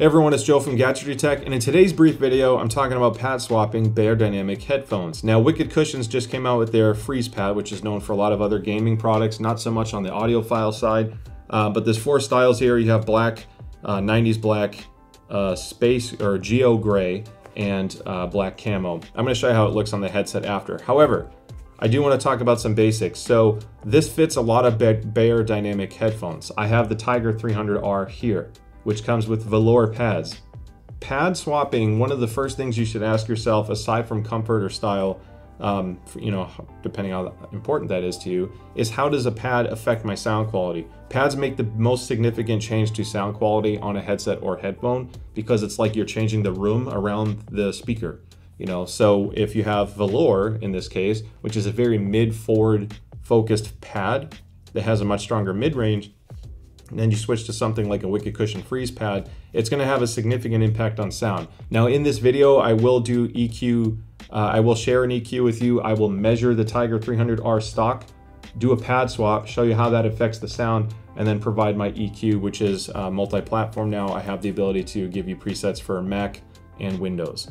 Everyone, it's Joe from Gadgetry Tech, and in today's brief video, I'm talking about pad swapping Beyerdynamic headphones. Now, Wicked Cushions just came out with their Freeze Pad, which is known for a lot of other gaming products, not so much on the audiophile side, uh, but there's four styles here. You have black, uh, 90s black, uh, space or geo gray, and uh, black camo. I'm gonna show you how it looks on the headset after. However, I do want to talk about some basics. So this fits a lot of Beyerdynamic headphones. I have the TYGR 300R here which comes with velour pads. Pad swapping, one of the first things you should ask yourself, aside from comfort or style, um, you know, depending on how important that is to you, is how does a pad affect my sound quality? Pads make the most significant change to sound quality on a headset or headphone because it's like you're changing the room around the speaker. You know, so if you have velour in this case, which is a very mid-forward focused pad that has a much stronger mid-range, and then you switch to something like a Wicked Cushion Freeze Pad, it's gonna have a significant impact on sound. Now in this video, I will do EQ, uh, I will share an EQ with you, I will measure the TYGR 300R stock, do a pad swap, show you how that affects the sound, and then provide my EQ, which is uh, multi-platform now. I have the ability to give you presets for Mac and Windows.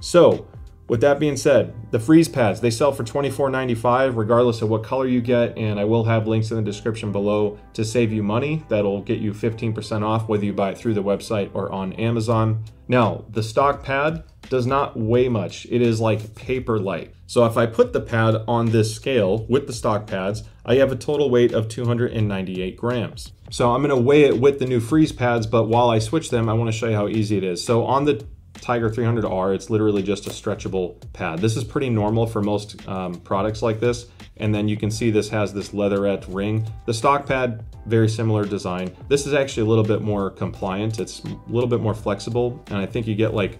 So with that being said, the freeze pads, they sell for $24.95 regardless of what color you get, and I will have links in the description below to save you money. That'll get you 15% off whether you buy it through the website or on Amazon. Now, the stock pad does not weigh much. It is like paper light. So if I put the pad on this scale with the stock pads, I have a total weight of 298 grams. So I'm gonna weigh it with the new freeze pads, but while I switch them, I wanna show you how easy it is. So on the TYGR 300R, it's literally just a stretchable pad. This is pretty normal for most um, products like this. And then you can see this has this leatherette ring. The stock pad, very similar design. This is actually a little bit more compliant. It's a little bit more flexible. And I think you get like,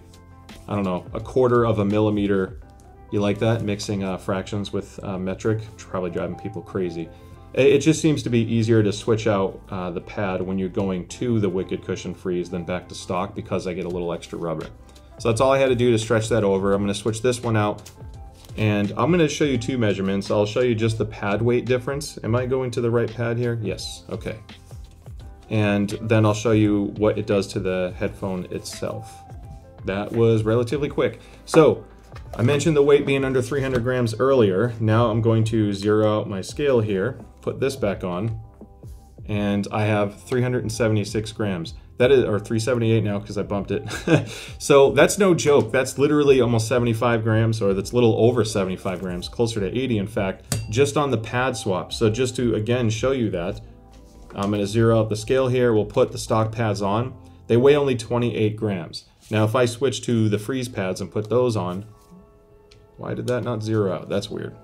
I don't know, a quarter of a millimeter. You like that? Mixing uh, fractions with uh, metric, probably driving people crazy. It just seems to be easier to switch out uh, the pad when you're going to the Wicked Cushion Freeze than back to stock because I get a little extra rubber. So that's all I had to do to stretch that over. I'm gonna switch this one out and I'm gonna show you two measurements. I'll show you just the pad weight difference. Am I going to the right pad here? Yes, okay. And then I'll show you what it does to the headphone itself. That was relatively quick. So I mentioned the weight being under 300 grams earlier. Now I'm going to zero out my scale here, put this back on, and I have 376 grams. That is, or 378 now because I bumped it. so that's no joke. That's literally almost 75 grams, or that's a little over 75 grams, closer to 80 in fact, just on the pad swap. So just to, again, show you that, I'm gonna zero out the scale here. We'll put the stock pads on. They weigh only 28 grams. Now if I switch to the freeze pads and put those on, why did that not zero out? That's weird.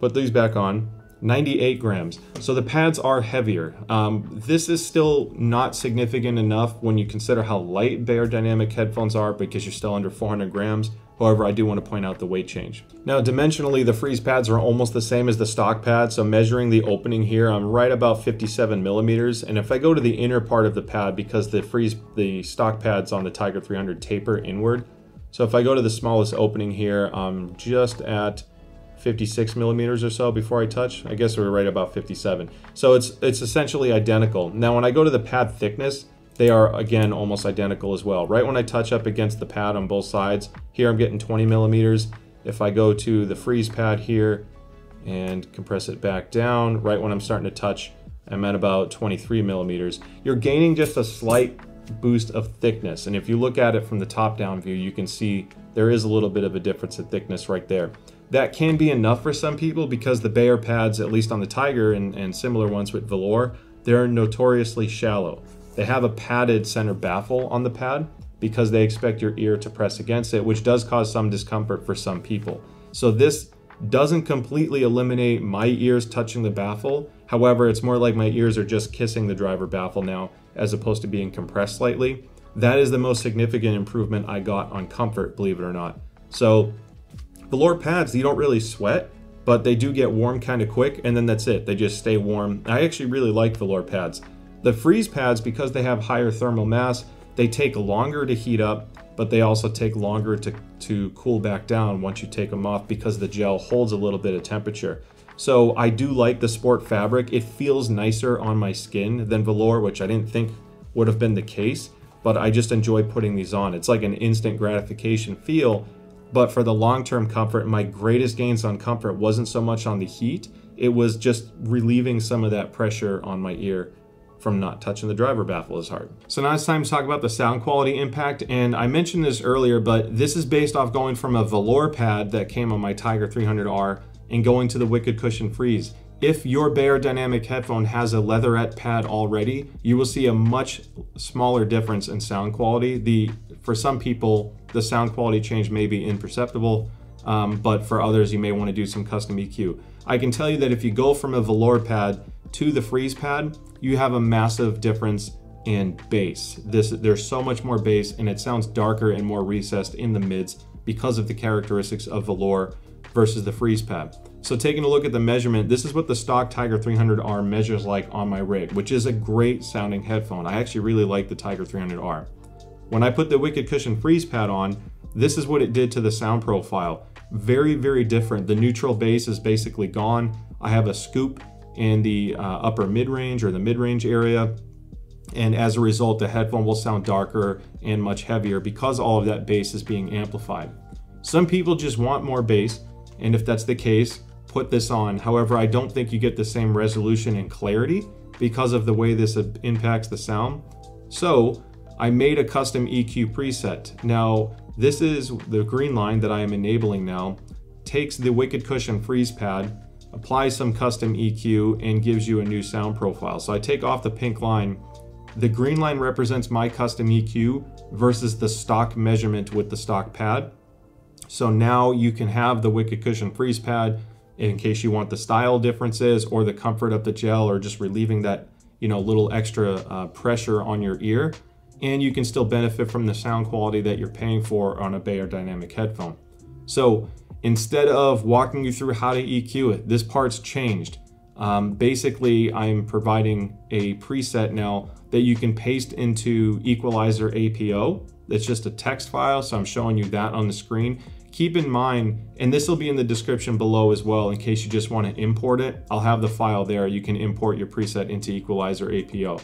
Put these back on. 98 grams. So the pads are heavier. Um, this is still not significant enough when you consider how light Beyerdynamic headphones are because you're still under 400 grams. However, I do want to point out the weight change. Now, dimensionally, the freeze pads are almost the same as the stock pads. So measuring the opening here, I'm right about 57 millimeters. And if I go to the inner part of the pad, because the freeze, the stock pads on the TYGR 300 taper inward. So if I go to the smallest opening here, I'm just at 56 millimeters or so before I touch. I guess we're right about 57. So it's, it's essentially identical. Now when I go to the pad thickness, they are again almost identical as well. Right when I touch up against the pad on both sides, here I'm getting 20 millimeters. If I go to the freeze pad here and compress it back down, right when I'm starting to touch, I'm at about 23 millimeters. You're gaining just a slight boost of thickness. And if you look at it from the top down view, you can see there is a little bit of a difference in thickness right there that can be enough for some people because the Beyer pads, at least on the TYGR and, and similar ones with velour, they're notoriously shallow. They have a padded center baffle on the pad because they expect your ear to press against it, which does cause some discomfort for some people. So this doesn't completely eliminate my ears touching the baffle. However, it's more like my ears are just kissing the driver baffle now as opposed to being compressed slightly. That is the most significant improvement I got on comfort, believe it or not. So Velour pads, you don't really sweat, but they do get warm kind of quick, and then that's it. They just stay warm. I actually really like velour pads. The freeze pads, because they have higher thermal mass, they take longer to heat up, but they also take longer to, to cool back down once you take them off because the gel holds a little bit of temperature. So I do like the sport fabric. It feels nicer on my skin than velour, which I didn't think would have been the case. but I just enjoy putting these on. It's like an instant gratification feel, but for the long-term comfort, my greatest gains on comfort wasn't so much on the heat, it was just relieving some of that pressure on my ear from not touching the driver baffle as hard. So now it's time to talk about the sound quality impact. And I mentioned this earlier, but this is based off going from a velour pad that came on my TYGR 300R and going to the Wicked Cushion Freeze. If your Beyerdynamic headphone has a leatherette pad already, you will see a much smaller difference in sound quality. The For some people, the sound quality change may be imperceptible, um, but for others, you may want to do some custom EQ. I can tell you that if you go from a velour pad to the freeze pad, you have a massive difference in bass. This There's so much more bass and it sounds darker and more recessed in the mids because of the characteristics of velour versus the freeze pad. So taking a look at the measurement, this is what the stock TYGR 300R measures like on my rig, which is a great sounding headphone. I actually really like the TYGR 300R. When I put the Wicked Cushion Freeze Pad on, this is what it did to the sound profile. Very, very different. The neutral bass is basically gone. I have a scoop in the uh, upper mid-range or the mid-range area. And as a result, the headphone will sound darker and much heavier because all of that bass is being amplified. Some people just want more bass, and if that's the case, put this on. However, I don't think you get the same resolution and clarity because of the way this impacts the sound. So I made a custom EQ preset. Now, this is the green line that I am enabling now, takes the Wicked Cushion Freeze Pad, applies some custom EQ, and gives you a new sound profile. So I take off the pink line. The green line represents my custom EQ versus the stock measurement with the stock pad. So now you can have the Wicked Cushion Freeze Pad in case you want the style differences or the comfort of the gel or just relieving that you know little extra uh, pressure on your ear and you can still benefit from the sound quality that you're paying for on a Beyerdynamic headphone. So instead of walking you through how to EQ it, this part's changed. Um, basically, I'm providing a preset now that you can paste into Equalizer APO. It's just a text file, so I'm showing you that on the screen keep in mind, and this will be in the description below as well in case you just want to import it, I'll have the file there. You can import your preset into Equalizer APO.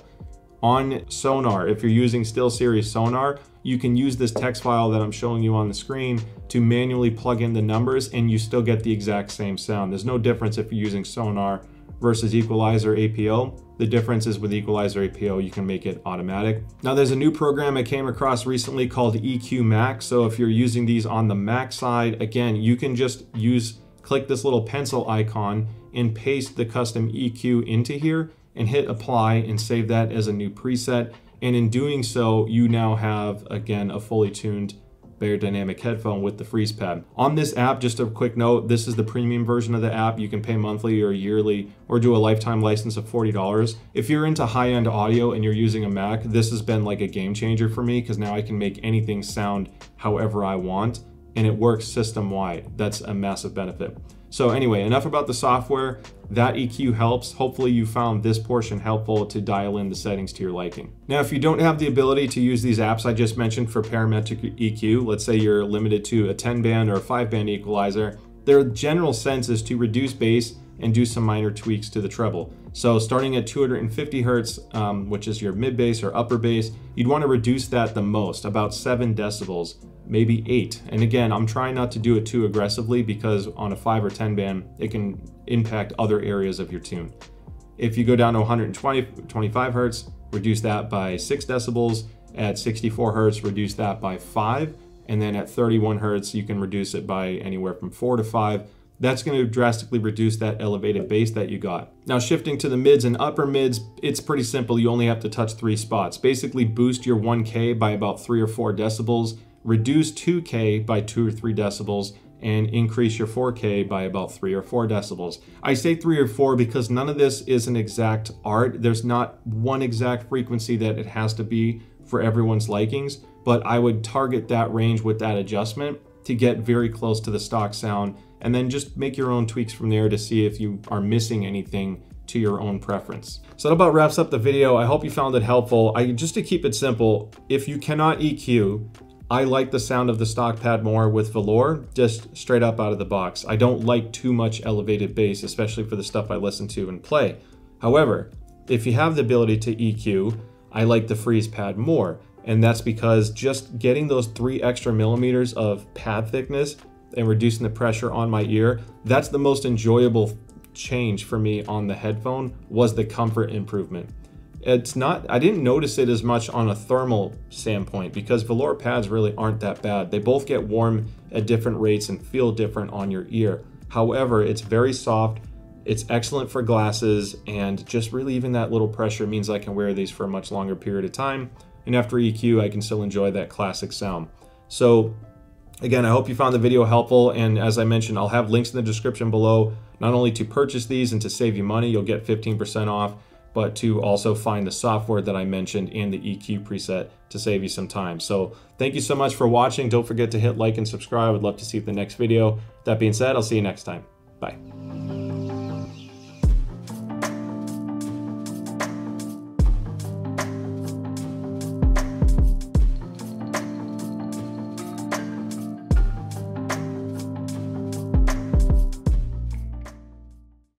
On Sonar, if you're using SteelSeries Sonar, you can use this text file that I'm showing you on the screen to manually plug in the numbers and you still get the exact same sound. There's no difference if you're using Sonar versus Equalizer APO. The difference is with Equalizer APO, you can make it automatic. Now there's a new program I came across recently called eqMac. So if you're using these on the Mac side, again, you can just use, click this little pencil icon and paste the custom EQ into here and hit apply and save that as a new preset. And in doing so, you now have, again, a fully tuned Beyerdynamic headphone with the freeze pad. On this app, just a quick note, this is the premium version of the app. You can pay monthly or yearly or do a lifetime license of $40. If you're into high-end audio and you're using a Mac, this has been like a game changer for me because now I can make anything sound however I want and it works system-wide. That's a massive benefit. So anyway, enough about the software. That EQ helps. Hopefully you found this portion helpful to dial in the settings to your liking. Now, if you don't have the ability to use these apps I just mentioned for parametric EQ, let's say you're limited to a 10 band or a 5 band equalizer, their general sense is to reduce bass and do some minor tweaks to the treble. So starting at 250 hertz, um, which is your mid bass or upper bass, you'd want to reduce that the most, about 7 decibels maybe eight. And again, I'm trying not to do it too aggressively because on a five or 10 band, it can impact other areas of your tune. If you go down to 120, 25 hertz, reduce that by six decibels. At 64 hertz, reduce that by five. And then at 31 hertz, you can reduce it by anywhere from four to five. That's going to drastically reduce that elevated bass that you got. Now shifting to the mids and upper mids, it's pretty simple. You only have to touch three spots. Basically boost your 1K by about three or four decibels reduce 2K by 2 or 3 decibels and increase your 4K by about 3 or 4 decibels. I say 3 or 4 because none of this is an exact art. There's not one exact frequency that it has to be for everyone's likings, but I would target that range with that adjustment to get very close to the stock sound and then just make your own tweaks from there to see if you are missing anything to your own preference. So that about wraps up the video. I hope you found it helpful. I Just to keep it simple, if you cannot EQ, I like the sound of the stock pad more with velour, just straight up out of the box. I don't like too much elevated bass, especially for the stuff I listen to and play. However, if you have the ability to EQ, I like the freeze pad more. And that's because just getting those three extra millimeters of pad thickness and reducing the pressure on my ear, that's the most enjoyable change for me on the headphone was the comfort improvement. It's not, I didn't notice it as much on a thermal standpoint because velour pads really aren't that bad. They both get warm at different rates and feel different on your ear. However, it's very soft, it's excellent for glasses, and just relieving that little pressure means I can wear these for a much longer period of time. And after EQ, I can still enjoy that classic sound. So Again, I hope you found the video helpful, and as I mentioned, I'll have links in the description below, not only to purchase these and to save you money, you'll get 15% off, but to also find the software that I mentioned and the EQ preset to save you some time. So thank you so much for watching. Don't forget to hit like and subscribe. I'd love to see in the next video. That being said, I'll see you next time. Bye.